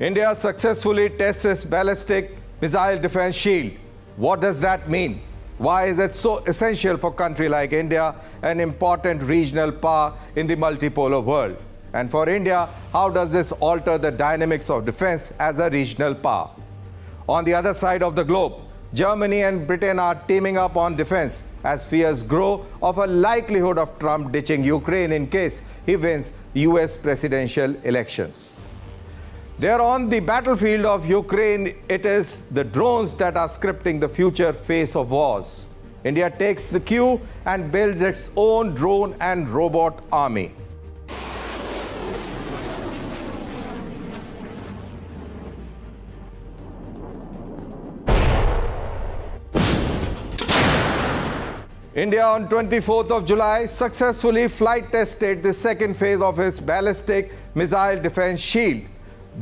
India successfully tests its ballistic missile defense shield. What does that mean? Why is it so essential for a country like India, an important regional power in the multipolar world? And for India, how does this alter the dynamics of defense as a regional power? On the other side of the globe, Germany and Britain are teaming up on defense as fears grow of a likelihood of Trump ditching Ukraine in case he wins US presidential elections. There on the battlefield of Ukraine, it is the drones that are scripting the future face of wars. India takes the cue and builds its own drone and robot army. India on 24th of July successfully flight tested the second phase of its ballistic missile defense shield,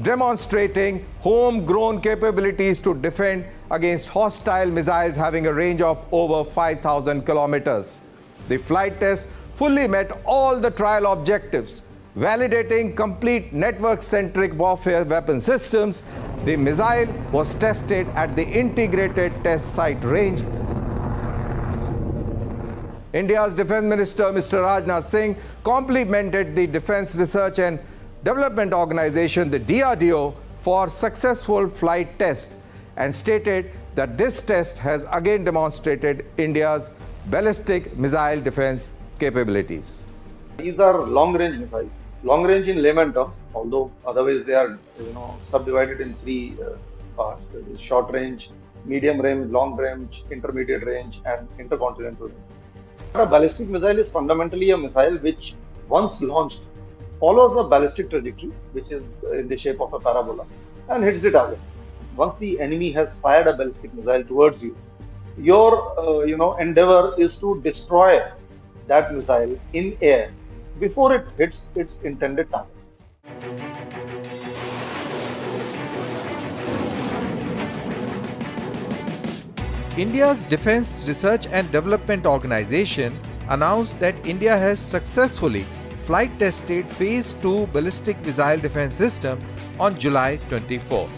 demonstrating homegrown capabilities to defend against hostile missiles having a range of over 5,000 kilometers. The flight test fully met all the trial objectives, validating complete network-centric warfare weapon systems. The missile was tested at the Integrated Test Site Range India's Defense Minister, Mr. Rajnath Singh, complimented the Defense Research and Development Organization, the DRDO, for successful flight test and stated that this test has again demonstrated India's ballistic missile defense capabilities. These are long-range missiles. Long-range in layman terms, although otherwise they are, you know, subdivided in three uh, parts: short range, medium range, long range, intermediate range, and intercontinental range. A ballistic missile is fundamentally a missile which, once launched, follows a ballistic trajectory, which is in the shape of a parabola, and hits the target. Once the enemy has fired a ballistic missile towards you, your uh, you know endeavor is to destroy that missile in air before it hits its intended target. India's Defence Research and Development Organization announced that India has successfully flight tested Phase 2 ballistic missile defense system on July 24.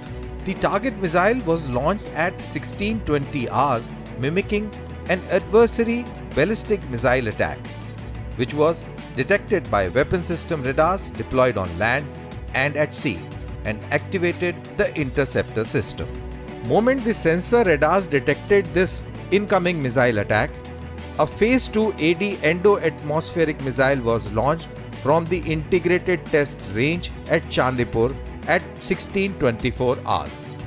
The target missile was launched at 1620 hours, mimicking an adversary ballistic missile attack, which was detected by weapon system radars deployed on land and at sea and activated the interceptor system moment the sensor radars detected this incoming missile attack, a Phase 2 AD endo-atmospheric missile was launched from the integrated test range at Chandipur at 1624 hours.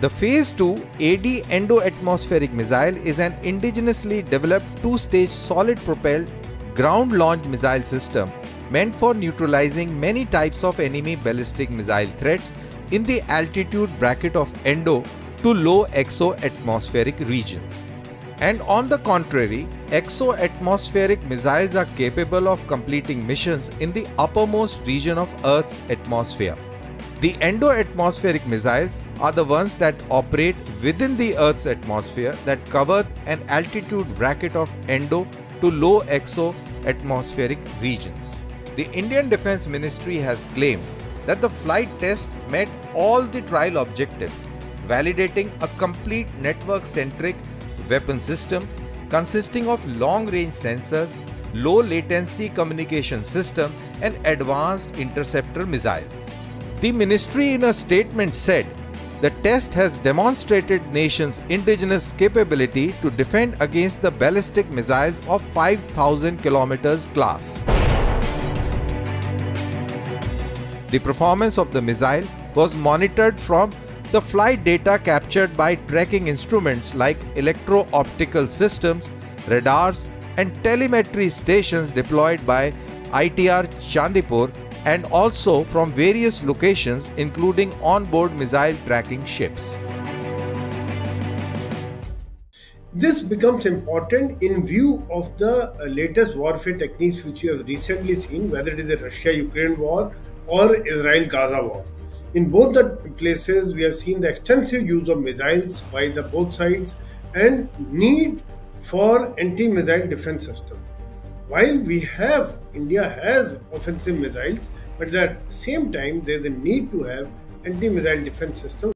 The Phase 2 AD endo-atmospheric missile is an indigenously developed two-stage solid-propelled ground-launched missile system meant for neutralizing many types of enemy ballistic missile threats in the altitude bracket of endo to low exo-atmospheric regions. And on the contrary, exo-atmospheric missiles are capable of completing missions in the uppermost region of Earth's atmosphere. The endo-atmospheric missiles are the ones that operate within the Earth's atmosphere that cover an altitude bracket of endo to low exo-atmospheric regions. The Indian Defence Ministry has claimed that the flight test met all the trial objectives validating a complete network centric weapon system consisting of long range sensors, low latency communication system, and advanced interceptor missiles. The ministry, in a statement, said the test has demonstrated nation's indigenous capability to defend against the ballistic missiles of 5000 kilometers class. The performance of the missile was monitored from the flight data captured by tracking instruments like electro-optical systems, radars and telemetry stations deployed by ITR Chandipur and also from various locations including on-board missile tracking ships. This becomes important in view of the uh, latest warfare techniques which you have recently seen, whether it is the Russia-Ukraine war or Israel-Gaza war. In both the places, we have seen the extensive use of missiles by the both sides and need for anti-missile defense system. While we have, India has offensive missiles, but at the same time, there is a need to have anti-missile defense system